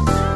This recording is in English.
Bye.